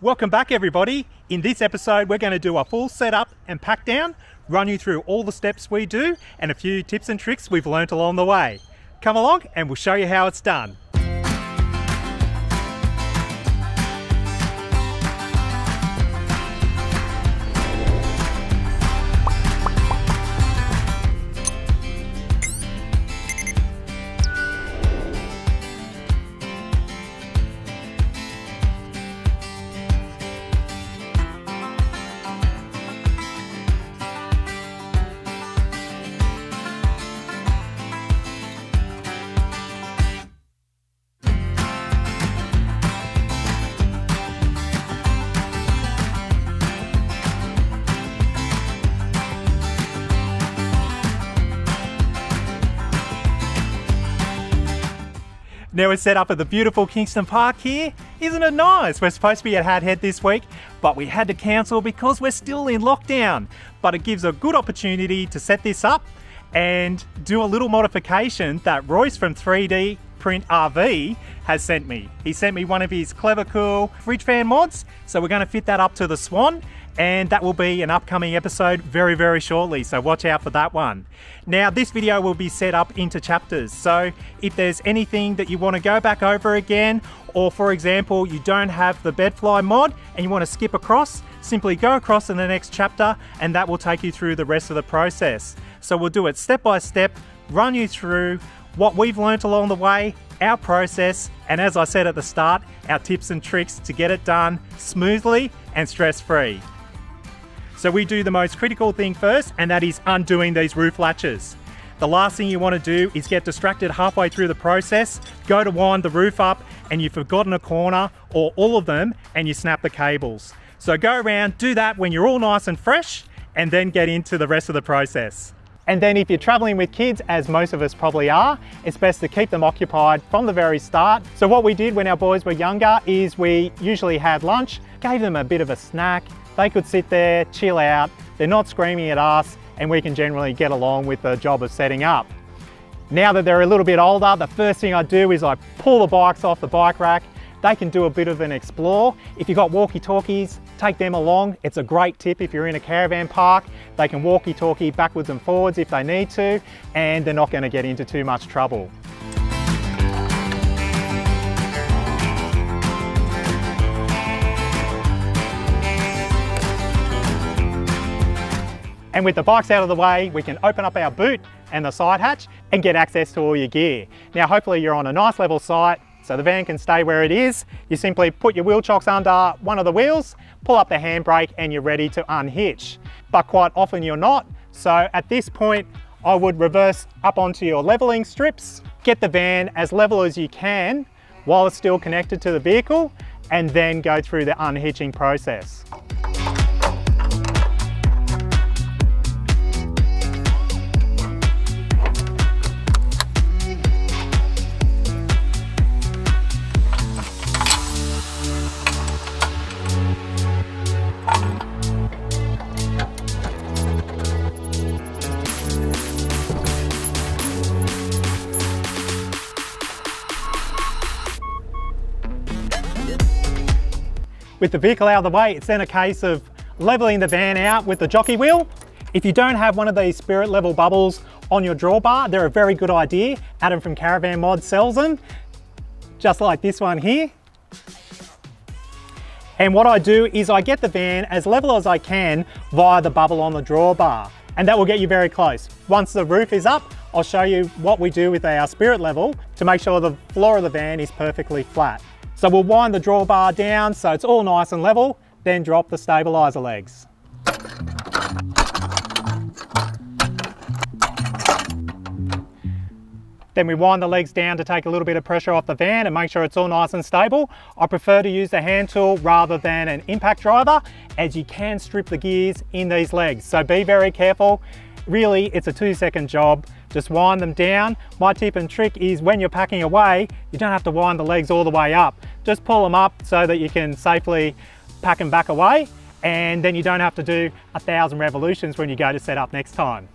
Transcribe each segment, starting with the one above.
Welcome back everybody. In this episode we're going to do a full setup and pack down, run you through all the steps we do and a few tips and tricks we've learnt along the way. Come along and we'll show you how it's done. Now we're set up at the beautiful Kingston Park here. Isn't it nice? We're supposed to be at Hat Head this week, but we had to cancel because we're still in lockdown. But it gives a good opportunity to set this up and do a little modification that Royce from 3D Print RV has sent me. He sent me one of his Kleva Cool fridge fan mods. So we're gonna fit that up to the Swan and that will be an upcoming episode very, very shortly, so watch out for that one. Now, this video will be set up into chapters, so if there's anything that you want to go back over again, or for example, you don't have the bedfly mod and you want to skip across, simply go across in the next chapter and that will take you through the rest of the process. So we'll do it step by step, run you through what we've learnt along the way, our process, and as I said at the start, our tips and tricks to get it done smoothly and stress-free. So we do the most critical thing first, and that is undoing these roof latches. The last thing you want to do is get distracted halfway through the process, go to wind the roof up, and you've forgotten a corner or all of them, and you snap the cables. So go around, do that when you're all nice and fresh, and then get into the rest of the process. And then if you're traveling with kids, as most of us probably are, it's best to keep them occupied from the very start. So what we did when our boys were younger is we usually had lunch, gave them a bit of a snack, they could sit there, chill out, they're not screaming at us, and we can generally get along with the job of setting up. Now that they're a little bit older, the first thing I do is I pull the bikes off the bike rack. They can do a bit of an explore. If you've got walkie-talkies, take them along. It's a great tip if you're in a caravan park. They can walkie-talkie backwards and forwards if they need to, and they're not gonna get into too much trouble. And with the bikes out of the way, we can open up our boot and the side hatch and get access to all your gear. Now, hopefully you're on a nice level site, so the van can stay where it is. You simply put your wheel chocks under one of the wheels, pull up the handbrake and you're ready to unhitch. But quite often you're not. So at this point, I would reverse up onto your leveling strips, get the van as level as you can while it's still connected to the vehicle, and then go through the unhitching process. With the vehicle out of the way, it's then a case of leveling the van out with the jockey wheel. If you don't have one of these spirit level bubbles on your drawbar, they're a very good idea. Adam from Caravan Mod sells them, just like this one here. And what I do is I get the van as level as I can via the bubble on the drawbar. And that will get you very close. Once the roof is up, I'll show you what we do with our spirit level to make sure the floor of the van is perfectly flat. So we'll wind the drawbar down so it's all nice and level, then drop the stabiliser legs. Then we wind the legs down to take a little bit of pressure off the van and make sure it's all nice and stable. I prefer to use the hand tool rather than an impact driver as you can strip the gears in these legs. So be very careful. Really, it's a two second job just wind them down. My tip and trick is when you're packing away, you don't have to wind the legs all the way up. Just pull them up so that you can safely pack them back away and then you don't have to do a thousand revolutions when you go to set up next time.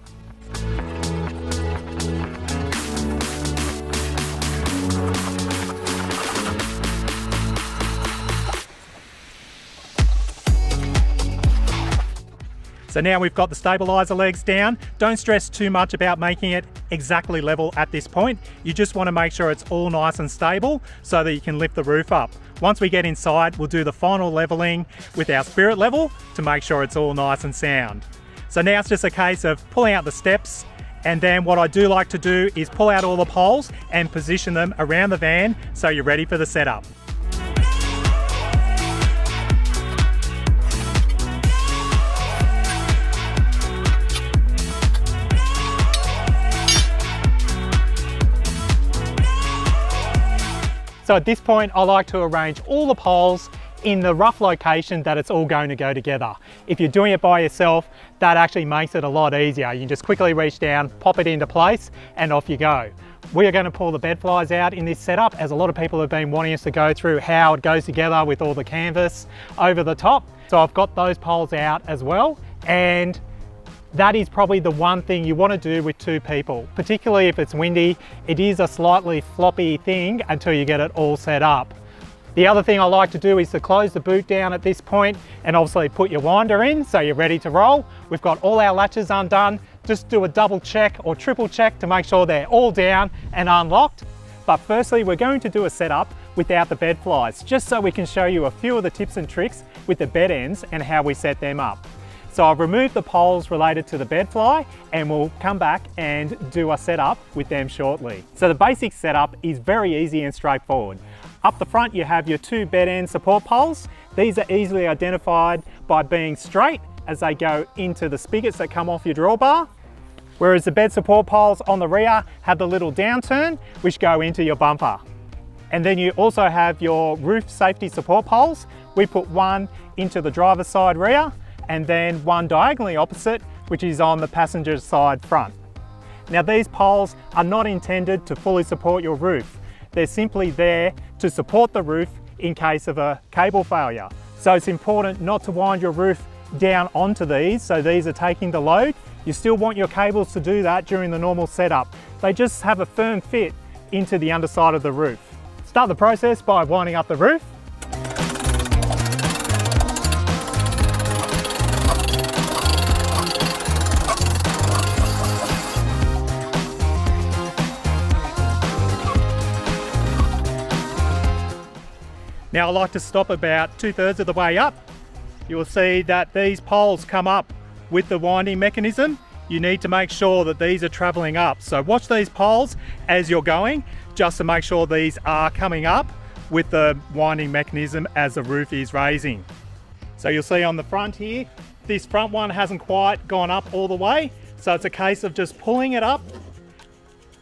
So now we've got the stabilizer legs down. Don't stress too much about making it exactly level at this point. You just want to make sure it's all nice and stable so that you can lift the roof up. Once we get inside, we'll do the final leveling with our spirit level to make sure it's all nice and sound. So now it's just a case of pulling out the steps and then what I do like to do is pull out all the poles and position them around the van so you're ready for the setup. So at this point, I like to arrange all the poles in the rough location that it's all going to go together. If you're doing it by yourself, that actually makes it a lot easier. You can just quickly reach down, pop it into place, and off you go. We are going to pull the bed flies out in this setup as a lot of people have been wanting us to go through how it goes together with all the canvas over the top. So I've got those poles out as well and that is probably the one thing you want to do with two people, particularly if it's windy. It is a slightly floppy thing until you get it all set up. The other thing I like to do is to close the boot down at this point and obviously put your winder in so you're ready to roll. We've got all our latches undone. Just do a double check or triple check to make sure they're all down and unlocked. But firstly, we're going to do a setup without the bed flies, just so we can show you a few of the tips and tricks with the bed ends and how we set them up. So I've removed the poles related to the bed fly and we'll come back and do a setup with them shortly. So the basic setup is very easy and straightforward. Up the front you have your two bed end support poles. These are easily identified by being straight as they go into the spigots that come off your drawbar. Whereas the bed support poles on the rear have the little downturn which go into your bumper. And then you also have your roof safety support poles. We put one into the driver's side rear and then one diagonally opposite, which is on the passenger side front. Now these poles are not intended to fully support your roof. They're simply there to support the roof in case of a cable failure. So it's important not to wind your roof down onto these, so these are taking the load. You still want your cables to do that during the normal setup. They just have a firm fit into the underside of the roof. Start the process by winding up the roof Now I like to stop about two thirds of the way up. You will see that these poles come up with the winding mechanism. You need to make sure that these are traveling up. So watch these poles as you're going, just to make sure these are coming up with the winding mechanism as the roof is raising. So you'll see on the front here, this front one hasn't quite gone up all the way. So it's a case of just pulling it up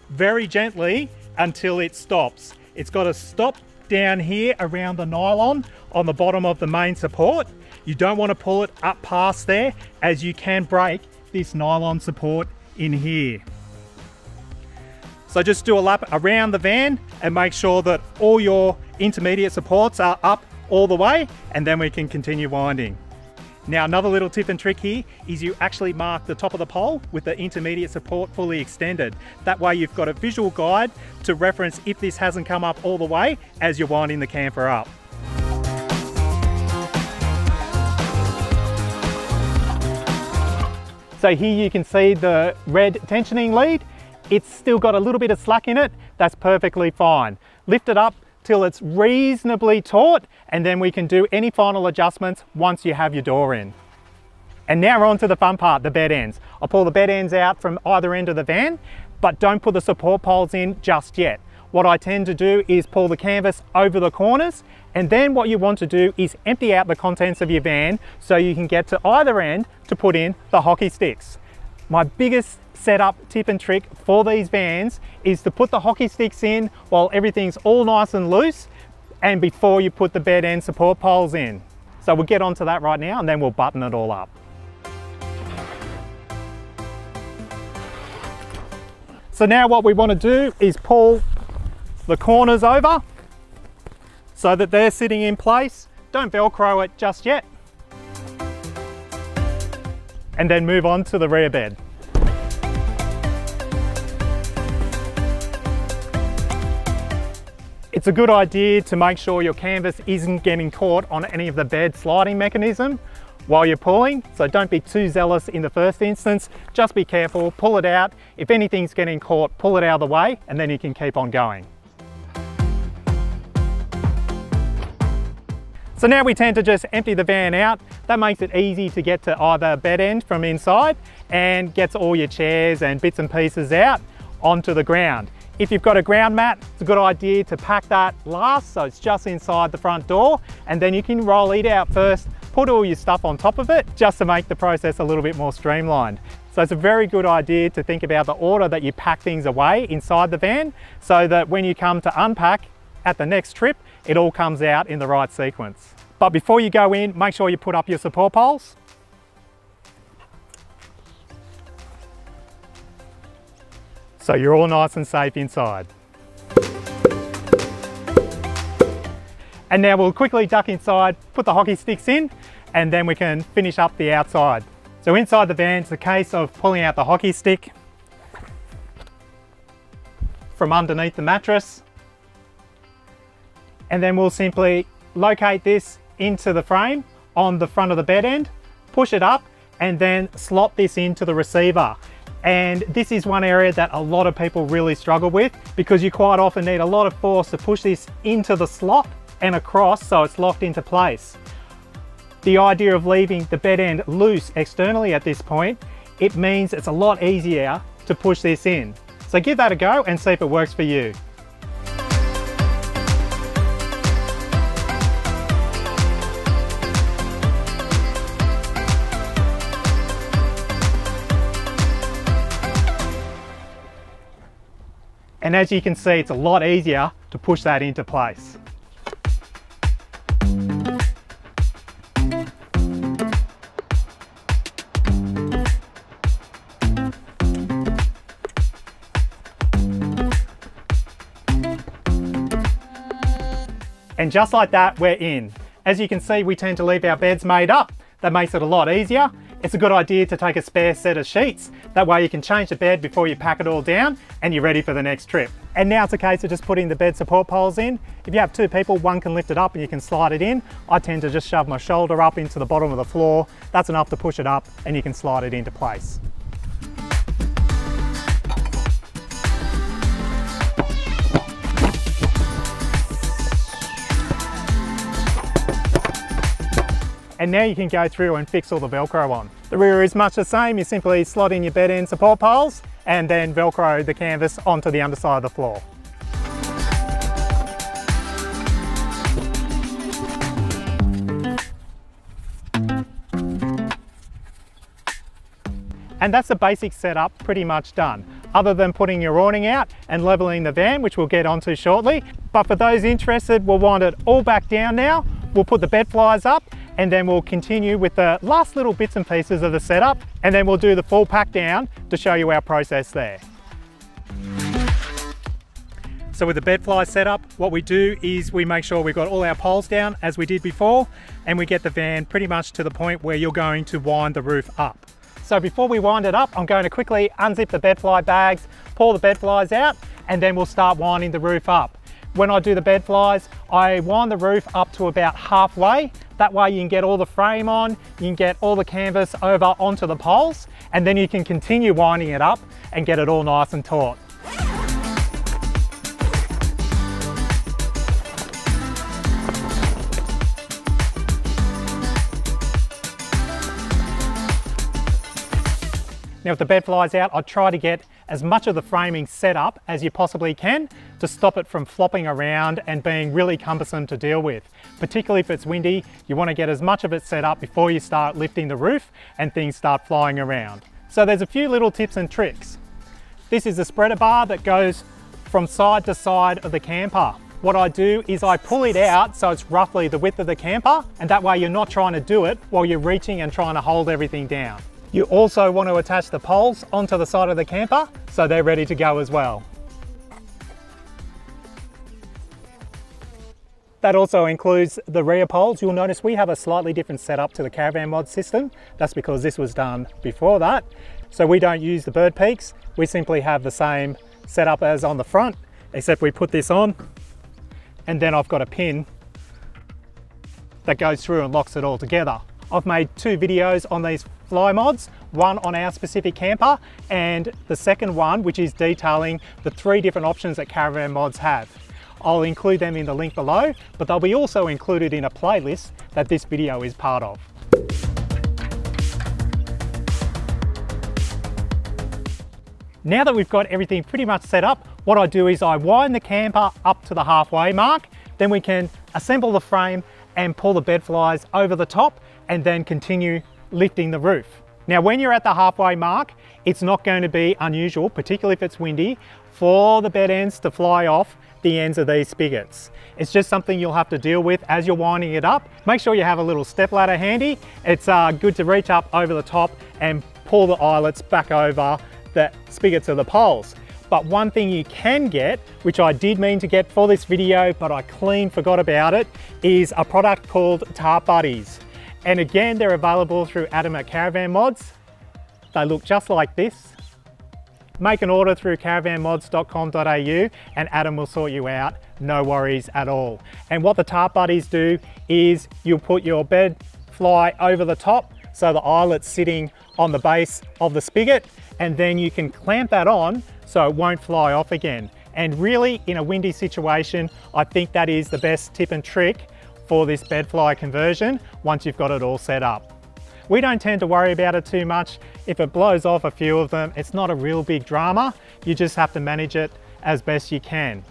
very gently until it stops. It's got to stop down here around the nylon on the bottom of the main support. You don't want to pull it up past there as you can break this nylon support in here. So just do a lap around the van and make sure that all your intermediate supports are up all the way and then we can continue winding. Now another little tip and trick here is you actually mark the top of the pole with the intermediate support fully extended. That way you've got a visual guide to reference if this hasn't come up all the way as you're winding the camper up. So here you can see the red tensioning lead. It's still got a little bit of slack in it. That's perfectly fine. Lift it up till it's reasonably taut and then we can do any final adjustments once you have your door in. And now we're on to the fun part, the bed ends. I'll pull the bed ends out from either end of the van, but don't put the support poles in just yet. What I tend to do is pull the canvas over the corners and then what you want to do is empty out the contents of your van so you can get to either end to put in the hockey sticks. My biggest setup tip and trick for these vans is to put the hockey sticks in while everything's all nice and loose and before you put the bed end support poles in. So we'll get onto that right now and then we'll button it all up. So now what we want to do is pull the corners over so that they're sitting in place. Don't Velcro it just yet. And then move on to the rear bed. It's a good idea to make sure your canvas isn't getting caught on any of the bed sliding mechanism. while you're pulling, so don't be too zealous in the first instance. Just be careful, pull it out. If anything's getting caught, pull it out of the way and then you can keep on going. So now we tend to just empty the van out. That makes it easy to get to either bed end from inside and gets all your chairs and bits and pieces out onto the ground. If you've got a ground mat, it's a good idea to pack that last so it's just inside the front door and then you can roll it out first, put all your stuff on top of it just to make the process a little bit more streamlined. So it's a very good idea to think about the order that you pack things away inside the van so that when you come to unpack at the next trip, it all comes out in the right sequence. But before you go in, make sure you put up your support poles. So you're all nice and safe inside. And now we'll quickly duck inside, put the hockey sticks in, and then we can finish up the outside. So inside the van, it's a case of pulling out the hockey stick from underneath the mattress, and then we'll simply locate this into the frame on the front of the bed end, push it up and then slot this into the receiver. And this is one area that a lot of people really struggle with because you quite often need a lot of force to push this into the slot and across so it's locked into place. The idea of leaving the bed end loose externally at this point, it means it's a lot easier to push this in. So give that a go and see if it works for you. And as you can see, it's a lot easier to push that into place. And just like that, we're in. As you can see, we tend to leave our beds made up. That makes it a lot easier it's a good idea to take a spare set of sheets. That way you can change the bed before you pack it all down and you're ready for the next trip. And now it's a case of just putting the bed support poles in. If you have two people, one can lift it up and you can slide it in. I tend to just shove my shoulder up into the bottom of the floor. That's enough to push it up and you can slide it into place. And now you can go through and fix all the Velcro on. The rear is much the same, you simply slot in your bed end support poles and then Velcro the canvas onto the underside of the floor. And that's the basic setup pretty much done, other than putting your awning out and leveling the van, which we'll get onto shortly. But for those interested, we'll wind it all back down now. We'll put the bed flies up and then we'll continue with the last little bits and pieces of the setup and then we'll do the full pack down to show you our process there. So with the bed fly setup, what we do is we make sure we've got all our poles down as we did before and we get the van pretty much to the point where you're going to wind the roof up. So before we wind it up, I'm going to quickly unzip the bed fly bags, pull the bed flies out, and then we'll start winding the roof up. When I do the bed flies, I wind the roof up to about halfway. That way you can get all the frame on, you can get all the canvas over onto the poles, and then you can continue winding it up and get it all nice and taut. Now if the bed flies out, I try to get as much of the framing set up as you possibly can to stop it from flopping around and being really cumbersome to deal with. Particularly if it's windy, you want to get as much of it set up before you start lifting the roof and things start flying around. So there's a few little tips and tricks. This is a spreader bar that goes from side to side of the camper. What I do is I pull it out so it's roughly the width of the camper and that way you're not trying to do it while you're reaching and trying to hold everything down. You also want to attach the poles onto the side of the camper so they're ready to go as well. That also includes the rear poles. You'll notice we have a slightly different setup to the Caravan Mod system. That's because this was done before that. So we don't use the bird peaks. We simply have the same setup as on the front, except we put this on and then I've got a pin that goes through and locks it all together. I've made two videos on these fly mods, one on our specific camper and the second one which is detailing the three different options that caravan mods have. I'll include them in the link below, but they'll be also included in a playlist that this video is part of. Now that we've got everything pretty much set up, what I do is I wind the camper up to the halfway mark, then we can assemble the frame and pull the bed flies over the top and then continue lifting the roof. Now when you're at the halfway mark, it's not going to be unusual, particularly if it's windy, for the bed ends to fly off the ends of these spigots. It's just something you'll have to deal with as you're winding it up. Make sure you have a little step ladder handy. It's uh, good to reach up over the top and pull the eyelets back over the spigots of the poles. But one thing you can get, which I did mean to get for this video, but I clean forgot about it, is a product called Tarp Buddies. And again, they're available through Adam at Caravan Mods. They look just like this. Make an order through caravanmods.com.au and Adam will sort you out, no worries at all. And what the Tarp Buddies do is you'll put your bed fly over the top so the eyelet's sitting on the base of the spigot and then you can clamp that on so it won't fly off again. And really in a windy situation, I think that is the best tip and trick for this bed fly conversion once you've got it all set up. We don't tend to worry about it too much. If it blows off a few of them, it's not a real big drama. You just have to manage it as best you can.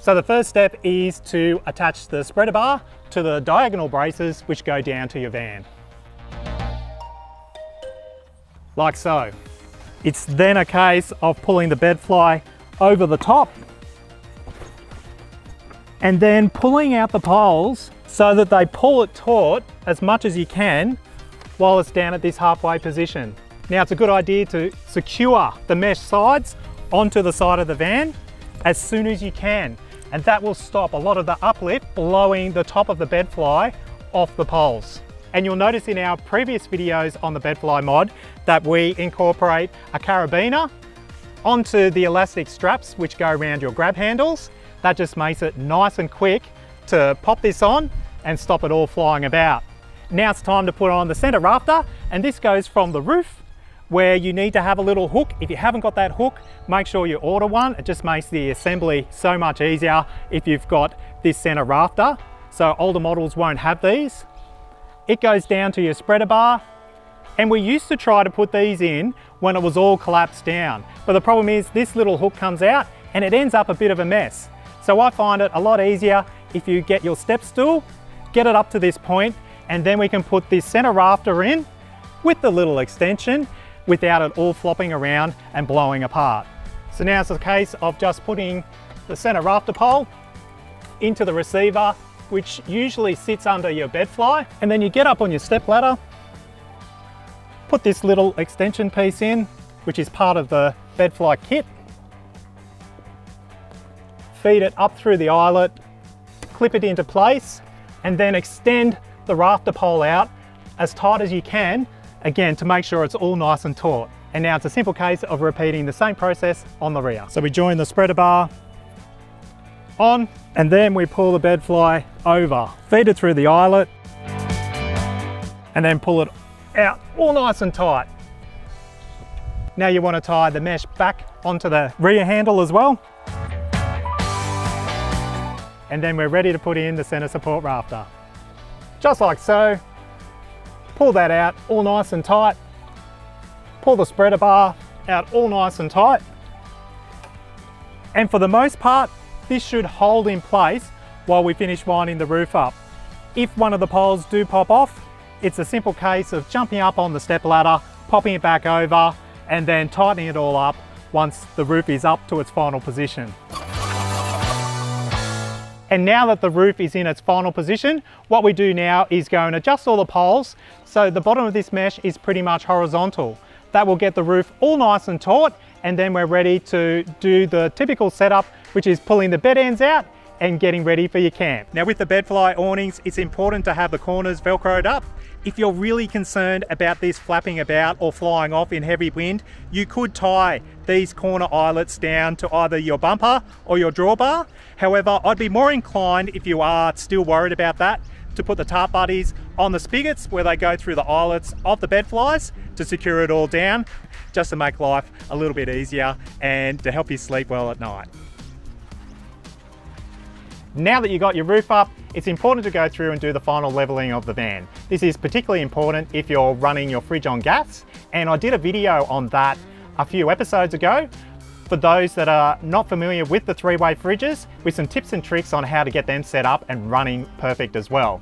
So the first step is to attach the spreader bar to the diagonal braces which go down to your van. Like so. It's then a case of pulling the bed fly over the top and then pulling out the poles so that they pull it taut as much as you can while it's down at this halfway position. Now it's a good idea to secure the mesh sides onto the side of the van as soon as you can and that will stop a lot of the uplift blowing the top of the bed fly off the poles. And you'll notice in our previous videos on the bedfly mod that we incorporate a carabiner onto the elastic straps which go around your grab handles. That just makes it nice and quick to pop this on and stop it all flying about. Now it's time to put on the center rafter and this goes from the roof where you need to have a little hook. If you haven't got that hook, make sure you order one. It just makes the assembly so much easier if you've got this center rafter. So older models won't have these. It goes down to your spreader bar. And we used to try to put these in when it was all collapsed down. But the problem is this little hook comes out and it ends up a bit of a mess. So I find it a lot easier if you get your step stool, get it up to this point, and then we can put this center rafter in with the little extension without it all flopping around and blowing apart. So now it's a case of just putting the center rafter pole into the receiver which usually sits under your bed fly. And then you get up on your step ladder, put this little extension piece in, which is part of the bed fly kit. Feed it up through the eyelet, clip it into place, and then extend the rafter pole out as tight as you can, again, to make sure it's all nice and taut. And now it's a simple case of repeating the same process on the rear. So we join the spreader bar on, and then we pull the bed fly over. Feed it through the eyelet, and then pull it out all nice and tight. Now you want to tie the mesh back onto the rear handle as well. And then we're ready to put in the center support rafter. Just like so. Pull that out all nice and tight. Pull the spreader bar out all nice and tight. And for the most part, this should hold in place while we finish winding the roof up. If one of the poles do pop off, it's a simple case of jumping up on the step ladder, popping it back over, and then tightening it all up once the roof is up to its final position. And now that the roof is in its final position, what we do now is go and adjust all the poles so the bottom of this mesh is pretty much horizontal. That will get the roof all nice and taut and then we're ready to do the typical setup which is pulling the bed ends out and getting ready for your camp. Now with the bedfly awnings, it's important to have the corners velcroed up. If you're really concerned about this flapping about or flying off in heavy wind, you could tie these corner eyelets down to either your bumper or your drawbar. However, I'd be more inclined if you are still worried about that to put the tarp buddies on the spigots where they go through the eyelets of the bed flies to secure it all down, just to make life a little bit easier and to help you sleep well at night. Now that you've got your roof up, it's important to go through and do the final leveling of the van. This is particularly important if you're running your fridge on gas, and I did a video on that a few episodes ago for those that are not familiar with the three-way fridges with some tips and tricks on how to get them set up and running perfect as well.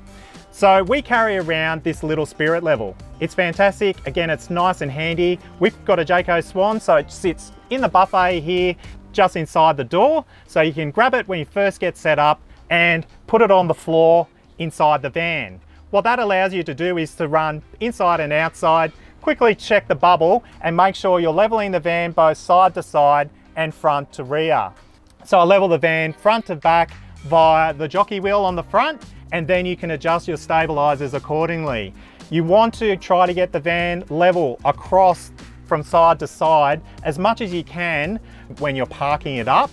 So we carry around this little spirit level. It's fantastic. Again, it's nice and handy. We've got a Jayco Swan, so it sits in the buffet here, just inside the door. So you can grab it when you first get set up and put it on the floor inside the van. What that allows you to do is to run inside and outside quickly check the bubble and make sure you're leveling the van both side to side and front to rear. So I level the van front to back via the jockey wheel on the front and then you can adjust your stabilizers accordingly. You want to try to get the van level across from side to side as much as you can when you're parking it up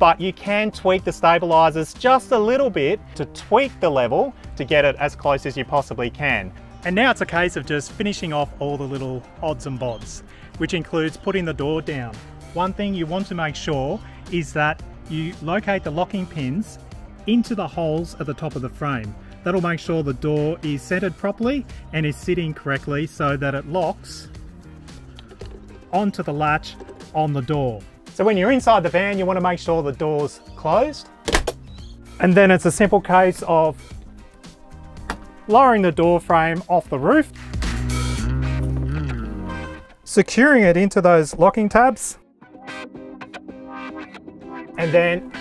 but you can tweak the stabilizers just a little bit to tweak the level to get it as close as you possibly can. And now it's a case of just finishing off all the little odds and bods, which includes putting the door down. One thing you want to make sure is that you locate the locking pins into the holes at the top of the frame. That'll make sure the door is centered properly and is sitting correctly so that it locks onto the latch on the door. So when you're inside the van, you want to make sure the door's closed. And then it's a simple case of lowering the door frame off the roof, securing it into those locking tabs, and then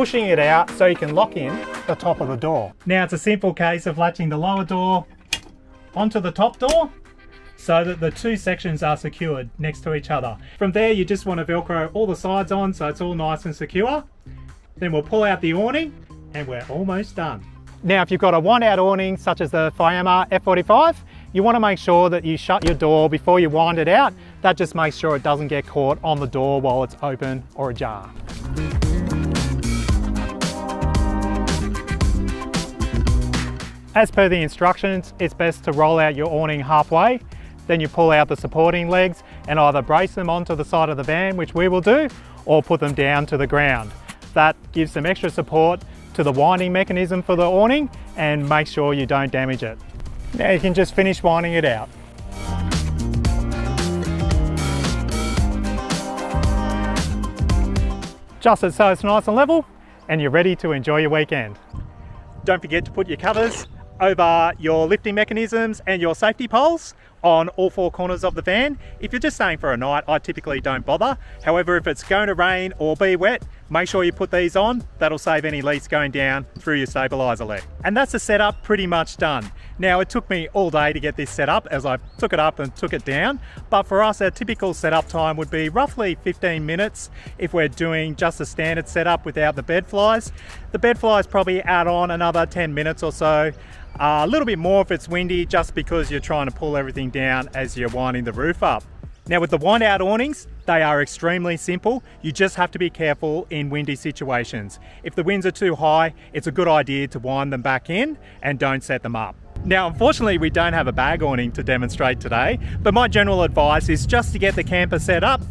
pushing it out so you can lock in the top of the door. Now it's a simple case of latching the lower door onto the top door so that the two sections are secured next to each other. From there you just want to velcro all the sides on so it's all nice and secure. Then we'll pull out the awning and we're almost done. Now, if you've got a wind out awning, such as the Fiamma F45, you want to make sure that you shut your door before you wind it out. That just makes sure it doesn't get caught on the door while it's open or ajar. As per the instructions, it's best to roll out your awning halfway, then you pull out the supporting legs and either brace them onto the side of the van, which we will do, or put them down to the ground. That gives some extra support to the winding mechanism for the awning and make sure you don't damage it. Now you can just finish winding it out. Just so it's nice and level and you're ready to enjoy your weekend. Don't forget to put your covers over your lifting mechanisms and your safety poles on all four corners of the van. If you're just staying for a night, I typically don't bother. However, if it's going to rain or be wet, make sure you put these on. That'll save any leaks going down through your stabilizer leg. And that's the setup pretty much done. Now, it took me all day to get this set up as I took it up and took it down. But for us, our typical setup time would be roughly 15 minutes if we're doing just a standard setup without the bed flies. The bed flies probably add on another 10 minutes or so. A little bit more if it's windy just because you're trying to pull everything down as you're winding the roof up. Now with the wind out awnings, they are extremely simple. You just have to be careful in windy situations. If the winds are too high, it's a good idea to wind them back in and don't set them up. Now, unfortunately, we don't have a bag awning to demonstrate today, but my general advice is just to get the camper set up,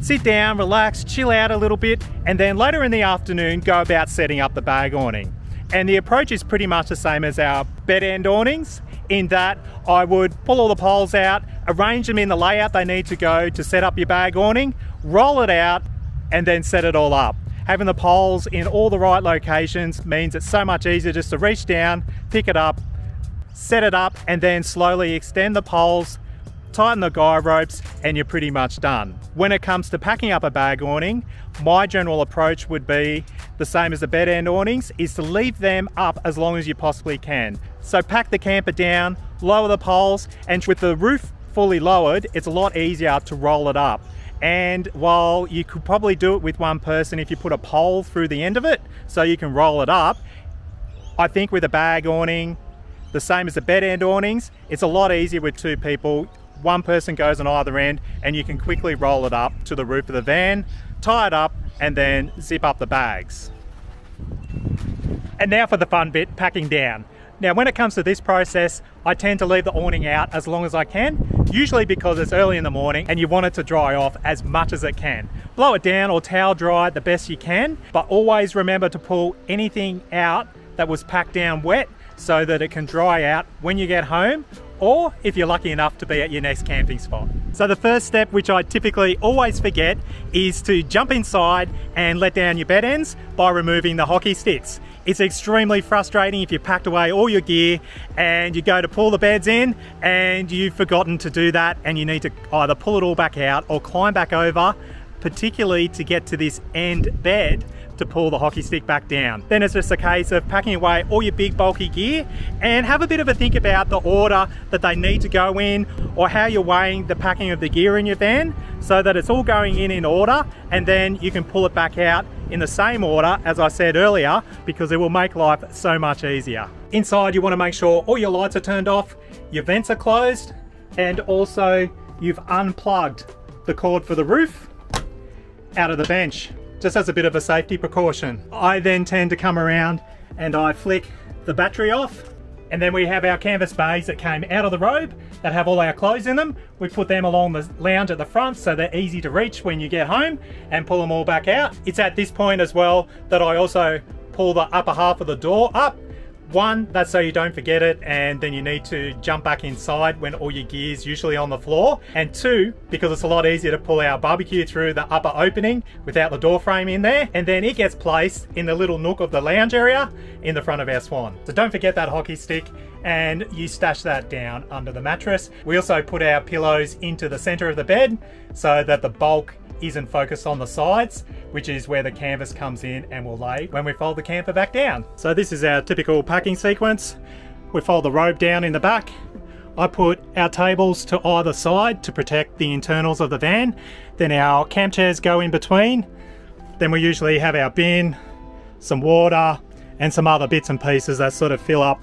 sit down, relax, chill out a little bit, and then later in the afternoon, go about setting up the bag awning. And the approach is pretty much the same as our bed end awnings in that I would pull all the poles out, arrange them in the layout they need to go to set up your bag awning, roll it out, and then set it all up. Having the poles in all the right locations means it's so much easier just to reach down, pick it up, set it up, and then slowly extend the poles tighten the guy ropes and you're pretty much done. When it comes to packing up a bag awning, my general approach would be the same as the bed end awnings, is to leave them up as long as you possibly can. So pack the camper down, lower the poles, and with the roof fully lowered, it's a lot easier to roll it up. And while you could probably do it with one person if you put a pole through the end of it so you can roll it up, I think with a bag awning, the same as the bed end awnings, it's a lot easier with two people. One person goes on either end and you can quickly roll it up to the roof of the van, tie it up and then zip up the bags. And now for the fun bit, packing down. Now when it comes to this process, I tend to leave the awning out as long as I can, usually because it's early in the morning and you want it to dry off as much as it can. Blow it down or towel dry the best you can, but always remember to pull anything out that was packed down wet so that it can dry out when you get home or if you're lucky enough to be at your next camping spot. So the first step, which I typically always forget, is to jump inside and let down your bed ends by removing the hockey sticks. It's extremely frustrating if you've packed away all your gear and you go to pull the beds in and you've forgotten to do that and you need to either pull it all back out or climb back over, particularly to get to this end bed to pull the hockey stick back down. Then it's just a case of packing away all your big bulky gear and have a bit of a think about the order that they need to go in or how you're weighing the packing of the gear in your van so that it's all going in in order and then you can pull it back out in the same order as I said earlier because it will make life so much easier. Inside you want to make sure all your lights are turned off, your vents are closed and also you've unplugged the cord for the roof out of the bench just as a bit of a safety precaution. I then tend to come around and I flick the battery off and then we have our canvas bays that came out of the robe that have all our clothes in them. We put them along the lounge at the front so they're easy to reach when you get home and pull them all back out. It's at this point as well that I also pull the upper half of the door up one, that's so you don't forget it and then you need to jump back inside when all your gear's usually on the floor. And two, because it's a lot easier to pull our barbecue through the upper opening without the door frame in there. And then it gets placed in the little nook of the lounge area in the front of our Swan. So don't forget that hockey stick and you stash that down under the mattress. We also put our pillows into the center of the bed so that the bulk isn't focused on the sides, which is where the canvas comes in and will lay when we fold the camper back down. So this is our typical packing sequence. We fold the robe down in the back. I put our tables to either side to protect the internals of the van. Then our camp chairs go in between. Then we usually have our bin, some water, and some other bits and pieces that sort of fill up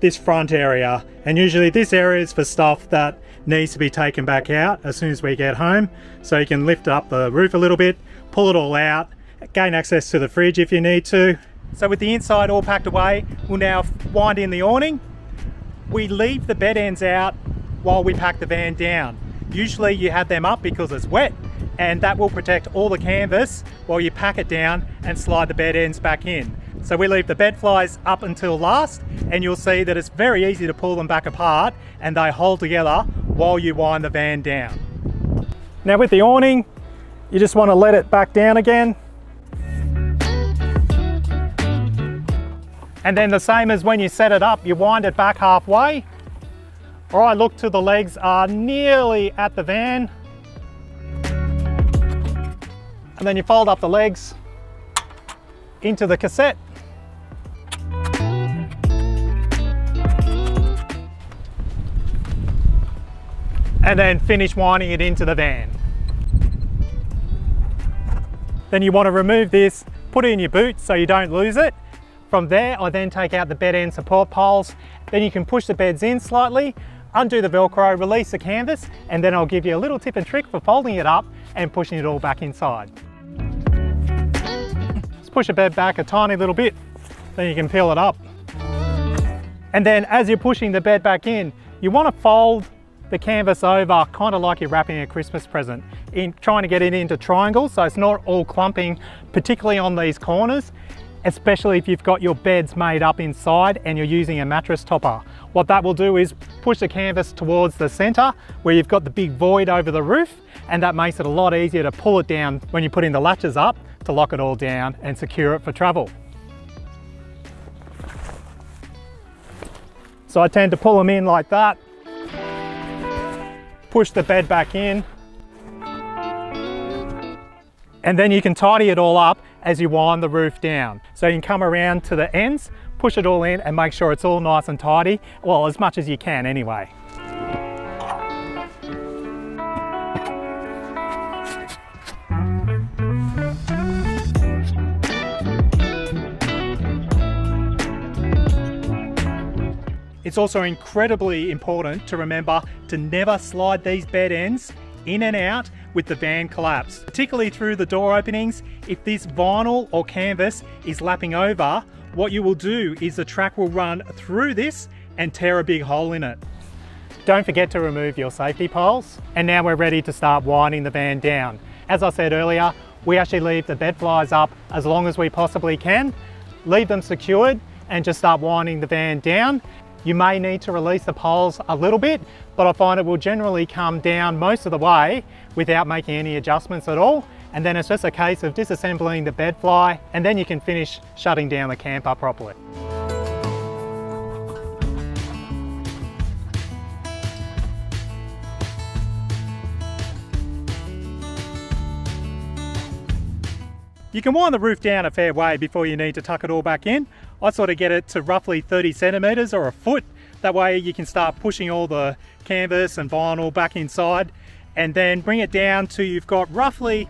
this front area. And usually this area is for stuff that needs to be taken back out as soon as we get home. So you can lift up the roof a little bit, pull it all out, gain access to the fridge if you need to. So with the inside all packed away, we'll now wind in the awning. We leave the bed ends out while we pack the van down. Usually you have them up because it's wet and that will protect all the canvas while you pack it down and slide the bed ends back in. So we leave the bed flies up until last and you'll see that it's very easy to pull them back apart and they hold together while you wind the van down. Now with the awning, you just want to let it back down again. And then the same as when you set it up, you wind it back halfway. All right, look to the legs are nearly at the van. And then you fold up the legs into the cassette. and then finish winding it into the van. Then you want to remove this, put it in your boot so you don't lose it. From there, I then take out the bed end support poles. Then you can push the beds in slightly, undo the Velcro, release the canvas, and then I'll give you a little tip and trick for folding it up and pushing it all back inside. Just push the bed back a tiny little bit, then you can peel it up. And then as you're pushing the bed back in, you want to fold the canvas over kind of like you're wrapping a Christmas present in trying to get it into triangles so it's not all clumping particularly on these corners especially if you've got your beds made up inside and you're using a mattress topper. What that will do is push the canvas towards the center where you've got the big void over the roof and that makes it a lot easier to pull it down when you're putting the latches up to lock it all down and secure it for travel. So I tend to pull them in like that push the bed back in. And then you can tidy it all up as you wind the roof down. So you can come around to the ends, push it all in and make sure it's all nice and tidy. Well, as much as you can anyway. It's also incredibly important to remember to never slide these bed ends in and out with the van collapse, particularly through the door openings. If this vinyl or canvas is lapping over, what you will do is the track will run through this and tear a big hole in it. Don't forget to remove your safety poles. And now we're ready to start winding the van down. As I said earlier, we actually leave the bed flies up as long as we possibly can, leave them secured and just start winding the van down. You may need to release the poles a little bit, but I find it will generally come down most of the way without making any adjustments at all. And then it's just a case of disassembling the bed fly and then you can finish shutting down the camper properly. You can wind the roof down a fair way before you need to tuck it all back in. I sort of get it to roughly 30 centimeters or a foot. That way you can start pushing all the canvas and vinyl back inside and then bring it down to you've got roughly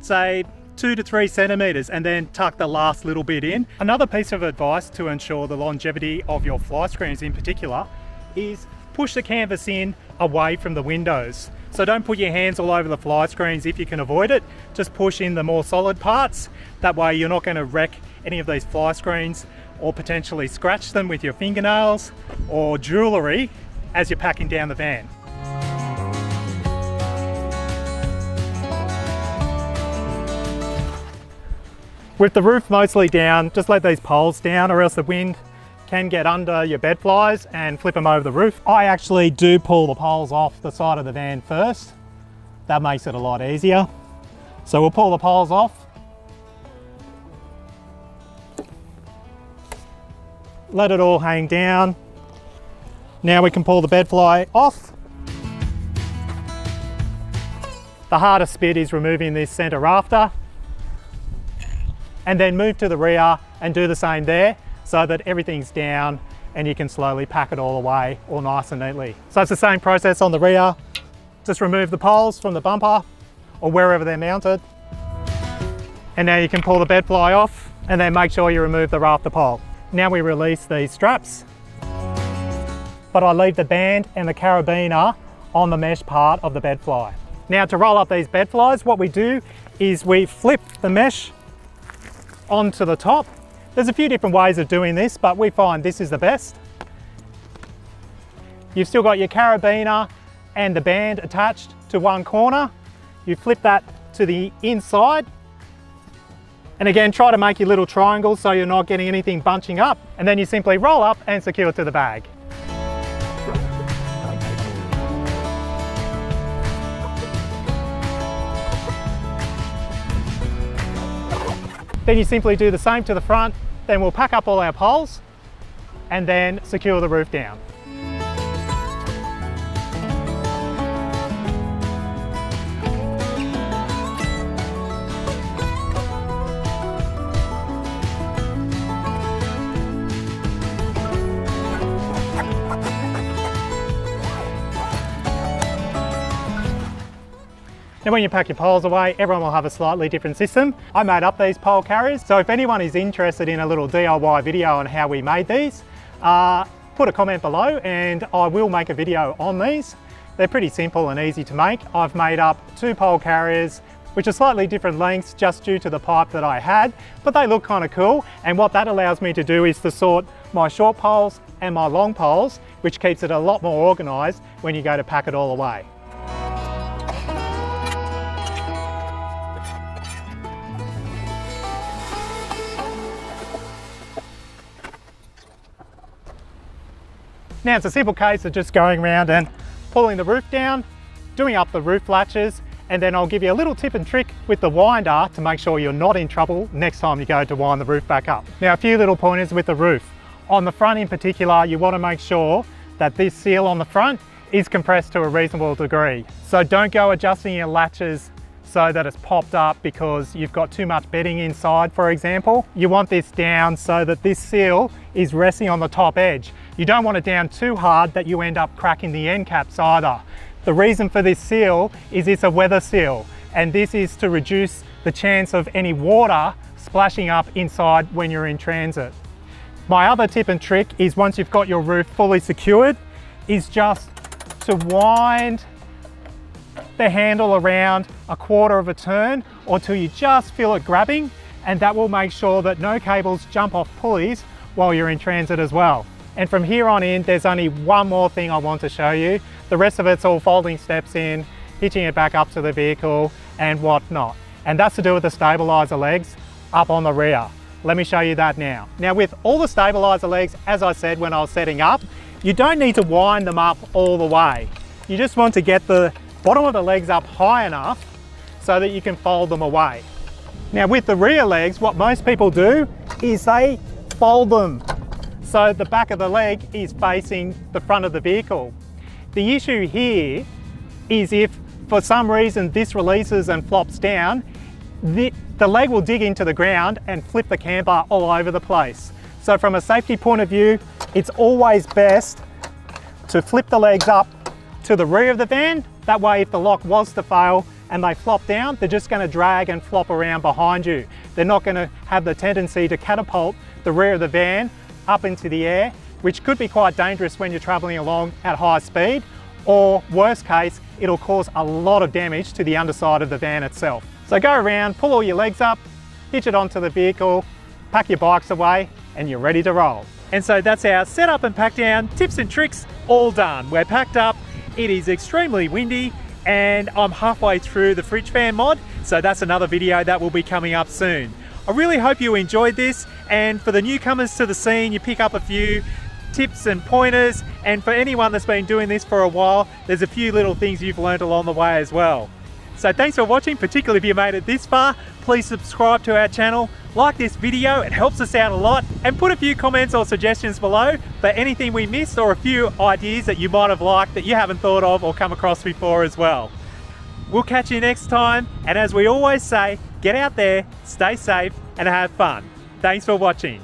say two to three centimeters and then tuck the last little bit in. Another piece of advice to ensure the longevity of your fly screens in particular is push the canvas in away from the windows. So don't put your hands all over the fly screens if you can avoid it. Just push in the more solid parts. That way you're not going to wreck any of these fly screens or potentially scratch them with your fingernails or jewellery as you're packing down the van. With the roof mostly down, just let these poles down or else the wind can get under your bed flies and flip them over the roof. I actually do pull the poles off the side of the van first. That makes it a lot easier. So we'll pull the poles off. Let it all hang down. Now we can pull the bed fly off. The hardest bit is removing this center rafter and then move to the rear and do the same there so that everything's down and you can slowly pack it all away all nice and neatly. So it's the same process on the rear. Just remove the poles from the bumper or wherever they're mounted. And now you can pull the bed fly off and then make sure you remove the rafter pole. Now we release these straps, but I leave the band and the carabiner on the mesh part of the bed fly. Now to roll up these bed flies, what we do is we flip the mesh onto the top there's a few different ways of doing this, but we find this is the best. You've still got your carabiner and the band attached to one corner. You flip that to the inside. And again, try to make your little triangle so you're not getting anything bunching up. And then you simply roll up and secure to the bag. Then you simply do the same to the front, then we'll pack up all our poles and then secure the roof down. Now when you pack your poles away, everyone will have a slightly different system. I made up these pole carriers, so if anyone is interested in a little DIY video on how we made these, uh, put a comment below and I will make a video on these. They're pretty simple and easy to make. I've made up two pole carriers which are slightly different lengths just due to the pipe that I had, but they look kind of cool. And what that allows me to do is to sort my short poles and my long poles, which keeps it a lot more organized when you go to pack it all away. Now it's a simple case of just going around and pulling the roof down, doing up the roof latches, and then I'll give you a little tip and trick with the winder to make sure you're not in trouble next time you go to wind the roof back up. Now a few little pointers with the roof. On the front in particular, you want to make sure that this seal on the front is compressed to a reasonable degree. So don't go adjusting your latches so that it's popped up because you've got too much bedding inside, for example. You want this down so that this seal is resting on the top edge. You don't want it down too hard that you end up cracking the end caps either. The reason for this seal is it's a weather seal and this is to reduce the chance of any water splashing up inside when you're in transit. My other tip and trick is once you've got your roof fully secured, is just to wind the handle around a quarter of a turn or till you just feel it grabbing and that will make sure that no cables jump off pulleys while you're in transit as well. And from here on in, there's only one more thing I want to show you. The rest of it's all folding steps in, hitching it back up to the vehicle and whatnot. And that's to do with the stabilizer legs up on the rear. Let me show you that now. Now with all the stabilizer legs, as I said when I was setting up, you don't need to wind them up all the way. You just want to get the bottom of the legs up high enough so that you can fold them away. Now with the rear legs, what most people do is they fold them so the back of the leg is facing the front of the vehicle. The issue here is if for some reason this releases and flops down, the, the leg will dig into the ground and flip the camper all over the place. So from a safety point of view, it's always best to flip the legs up to the rear of the van. That way, if the lock was to fail and they flop down, they're just gonna drag and flop around behind you. They're not gonna have the tendency to catapult the rear of the van up into the air, which could be quite dangerous when you're traveling along at high speed, or worst case, it'll cause a lot of damage to the underside of the van itself. So go around, pull all your legs up, hitch it onto the vehicle, pack your bikes away, and you're ready to roll. And so that's our setup and pack down, tips and tricks all done. We're packed up, it is extremely windy, and I'm halfway through the fridge fan mod, so that's another video that will be coming up soon. I really hope you enjoyed this, and for the newcomers to the scene, you pick up a few tips and pointers, and for anyone that's been doing this for a while, there's a few little things you've learned along the way as well. So thanks for watching, particularly if you made it this far. Please subscribe to our channel, like this video, it helps us out a lot, and put a few comments or suggestions below for anything we missed or a few ideas that you might have liked that you haven't thought of or come across before as well. We'll catch you next time, and as we always say, get out there, stay safe, and have fun. Thanks for watching.